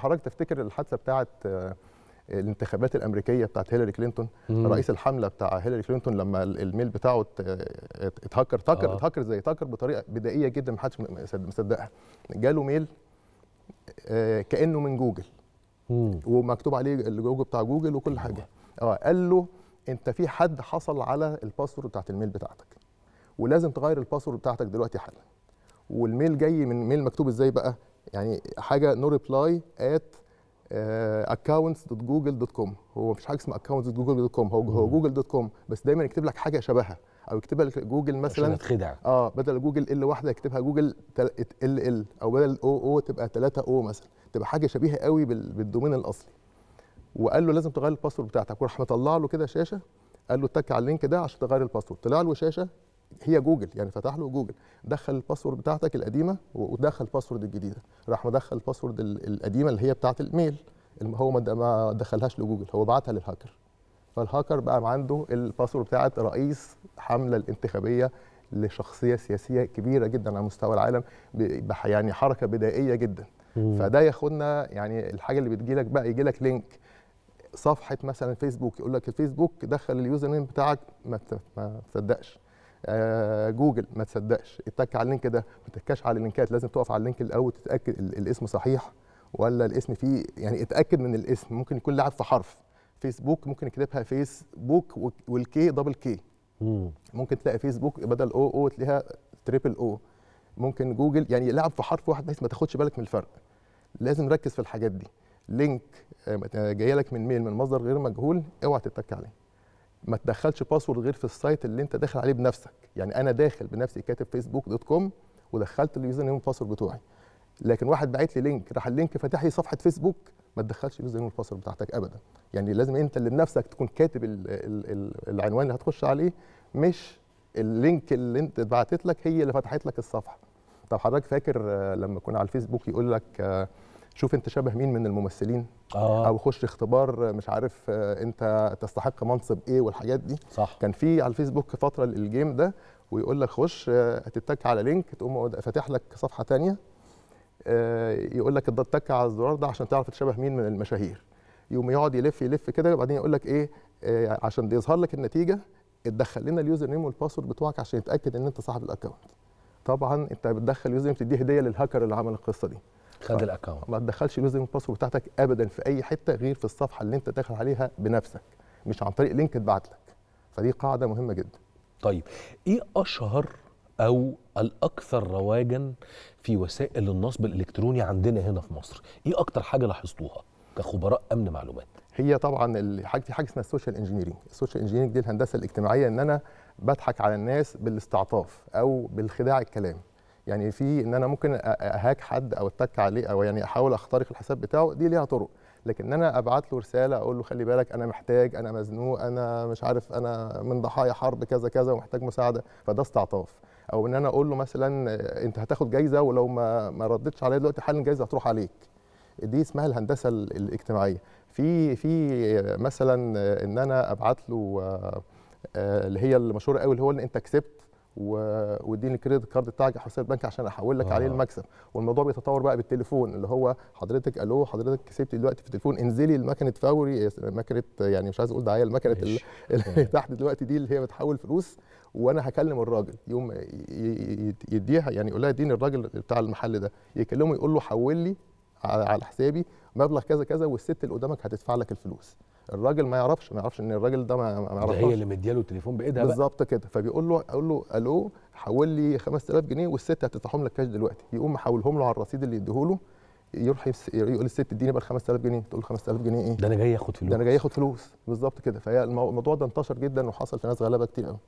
حضرتك تفتكر الحادثة بتاعه الانتخابات الأمريكية بتاعت هيلاري كلينتون؟ مم. رئيس الحملة بتاع هيلاري كلينتون لما ال mail بتاعه اتهكر اتهكر آه. اتهكر زي اتهكر بطريقة بدائية جدا ما حدش مصدقها. جاله mail كأنه من جوجل. مم. ومكتوب عليه اللوجو بتاع جوجل وكل حاجة. آه قال له أنت في حد حصل على ال password بتاعت ال mail بتاعتك؟ ولازم تغير ال password بتاعتك دلوقتي حالا. وال mail جاي من mail مكتوب إزاي بقى؟ يعني حاجة no reply at accounts dot Google dot com هو مفيش حاجة اسمها accounts dot Google dot com هو هو Google dot com بس دايما يكتب لك حاجة شبهها. أو يكتب لك جوجل مثلا عشان تخدع آه بدل جوجل L واحدة يكتبها جوجل L L أو بدل O O تبقى 3 O مثلا. تبقى حاجة شبيهة قوي بال domain الأصلي. وقال له لازم تغير ال password بتاعتك. وراح مطلع له كده شاشة قال له اتك على ال link ده عشان تغير ال password طلع له شاشة هي جوجل يعني فتح له جوجل دخل ال password بتاعتك القديمة ودخل ال password الجديدة راح مدخل ال password القديمة اللي هي بتاعت ال mail هو ما دخلهاش لجوجل هو بعتها للهاكر. فالهاكر بقى عنده ال password بتاعت رئيس حملة الانتخابية لشخصية سياسية كبيرة جدا على مستوى العالم يعني حركة بدائية جدا. مم. فده ياخدنا يعني الحاجة اللي بتجي لك بقى يجي لك link صفحة مثلا فيسبوك يقول لك الفيسبوك دخل ال username بتاعك ما تصدقش. آه جوجل ما تصدقش. اتك على ال link ده. ما تتكاش على ال link ات. لازم تقف على ال link الأول تتأكد الاسم صحيح ولا الاسم فيه يعني اتأكد من الاسم. ممكن يكون لعب في حرف. فيسبوك ممكن يكتبها فيسبوك وال K double K. ممكن تلاقي فيسبوك بدل O O تلاقيها triple O. ممكن جوجل يعني لعب في حرف واحد بحيث ما تاخدش بالك من الفرق. لازم نركز في الحاجات دي. link جاية لك من mail من مصدر غير مجهول. اوعى تتك عليه. ما تدخلش password غير في ال site اللي انت داخل عليه بنفسك. يعني أنا داخل بنفسي كاتب Facebook dot com ودخلت ال username وال password بتوعي. لكن واحد باعت لي link راح ال link فاتح لي صفحة فيسبوك ما تدخلش ال username وال password بتاعتك ابدا. يعني لازم انت اللي بنفسك تكون كاتب ال ال ال العنوان اللي هتخش عليه مش ال link اللي انت اتبعتت لك هي اللي فتحت لك الصفحة. طب حضرتك فاكر لما كنا على الفيسبوك يقول لك شوف انت شبه مين من الممثلين. آه. أو خش اختبار مش عارف انت تستحق منصب إيه والحاجات دي. صح. كان في على الفيسبوك فترة ال game ده ويقول لك خش هتتك على link تقوم فاتح لك صفحة ثانية يقول لك اتك على الزرار ده عشان تعرف تشبه مين من المشاهير. يقوم يقعد يلف يلف كده وبعدين يقول لك إيه عشان يظهر لك النتيجة اتدخل لنا ال username وال password بتوعك عشان يتأكد ان انت صاحب ال account. طبعا انت بتدخل username تديه هدية للهاكر اللي عمل القصة دي. خد ال account ما تدخلش ال username وال password بتاعتك ابدا في أي حتة غير في الصفحة اللي أنت داخل عليها بنفسك مش عن طريق link اتبعت لك. فدي قاعدة مهمة جدا. طيب إيه أشهر أو الأكثر رواجا في وسائل النصب الإلكتروني عندنا هنا في مصر؟ إيه أكتر حاجة لاحظتوها كخبراء أمن معلومات؟ هي طبعا الحاجة في حاجة اسمها ال social engineering ال social engineering دي الهندسة الاجتماعية إن أنا بضحك على الناس بالاستعطاف أو بالخداع الكلام. يعني في إن أنا ممكن أهاك حد أو أتك عليه أو يعني أحاول أخترق الحساب بتاعه دي ليها طرق. لكن إن أنا أبعت له رسالة أقول له خلي بالك أنا محتاج أنا مزنوق أنا مش عارف أنا من ضحايا حرب كذا كذا ومحتاج مساعدة فده استعطاف. أو إن أنا أقول له مثلا أنت هتاخد جايزة ولو ما ما ردتش عليا دلوقتي حالا الجايزة هتروح عليك. دي اسمها الهندسة الاجتماعية. في في مثلا إن أنا أبعت له اللي هي المشهورة قوي اللي هو إن أنت كسبت واديني ال credit card بتاعك حساب البنك عشان أحول لك آه. عليه المكسب. والموضوع بيتطور بقى بالتليفون اللي هو حضرتك ألو حضرتك كسبت دلوقتي في التليفون انزلي المكنة فوري مكنة يعني مش عايز أقول دعاية المكنة اللي, اللي تحت دلوقتي دي اللي هي بتحول فلوس وأنا هكلم الراجل يوم يديها يعني يقول لها اديني الراجل بتاع المحل ده يكلمه يقول له حول لي على حسابي مبلغ كذا كذا والست اللي قدامك هتدفع لك الفلوس. الراجل ما يعرفش ما يعرفش إن الراجل ده ما ما يعرفش هي اللي مدياله التليفون بإيدها بالظبط كده. فبيقول له أقول له ألو حول لي 5000 جنيه والست هتدفعهم لك كاش دلوقتي. يقوم محولهم له على الرصيد اللي يديهوله يروح يقول للست اديني بقى 5000 جنيه. تقول له 5000 جنيه إيه؟ ده أنا جاي اخد فلوس. ده أنا جاي اخد فلوس. بالظبط كده. فهي الموضوع ده انتشر جدا وحصل في ناس غلابة كتير قوي.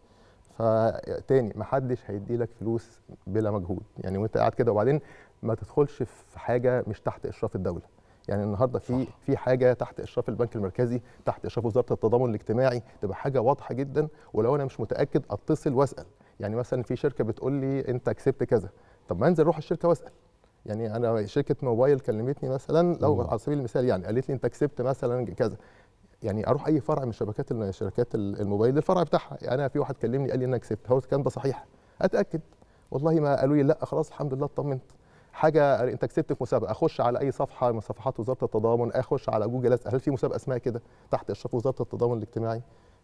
فتاني ما حدش هيدي لك فلوس بلا مجهود. يعني وأنت قاعد كده وبعدين ما تدخلش في حاجة مش تحت إشراف الدولة. يعني النهارده في في حاجة تحت اشراف البنك المركزي تحت اشراف وزاره التضامن الاجتماعي تبقى حاجة واضحه جدا ولو أنا مش متاكد اتصل واسال. يعني مثلا في شركه بتقول لي انت كسبت كذا طب ما انزل روح الشركة واسال. يعني أنا شركه موبايل كلمتني مثلا لو على سبيل المثال يعني قالت لي انت كسبت مثلا كذا. يعني أروح اي فرع من شبكات شركات الموبايل للفرع بتاعها. يعني أنا في واحد كلمني قال لي أنا كسبت هو الكلام ده صحيح؟ اتاكد. والله ما قالوا لي لا خلاص الحمد لله اطمنت. حاجة أنت كسبت في مسابقة أخش على أي صفحة من صفحات وزارة التضامن أخش على جوجل هل في مسابقة اسمها كده؟ تحت اشراف وزارة التضامن الاجتماعي.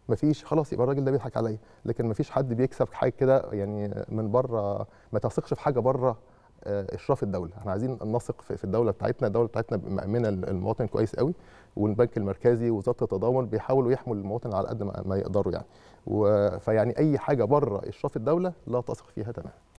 مفيش خلاص يبقى الراجل ده بيضحك عليا. لكن مفيش حد بيكسب حاجة كده يعني من بره ما تثقش في حاجة بره آه، إشراف الدولة. إحنا عايزين نثق في الدولة بتاعتنا. الدولة بتاعتنا مأمنة المواطن كويس قوي. والبنك المركزي ووزارة التضامن بيحاولوا يحموا المواطن على قد ما يقدروا يعني. فيعني أي حاجة بره إشراف الدولة لا تثق فيها تماما.